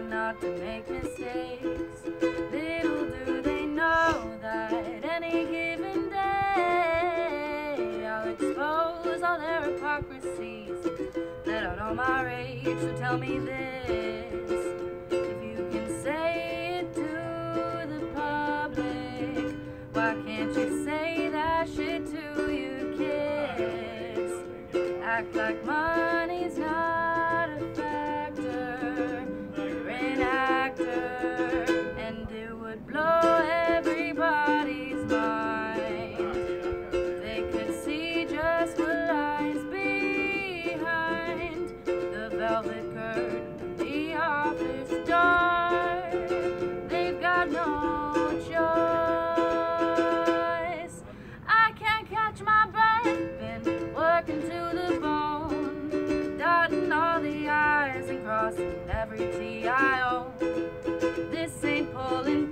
not to make mistakes. Little do they know that any given day I'll expose all their hypocrisies, let out all my rage. So tell me this, if you can say it to the public, why can't you say that shit to your kids? Act like money's every T I O. This ain't pulling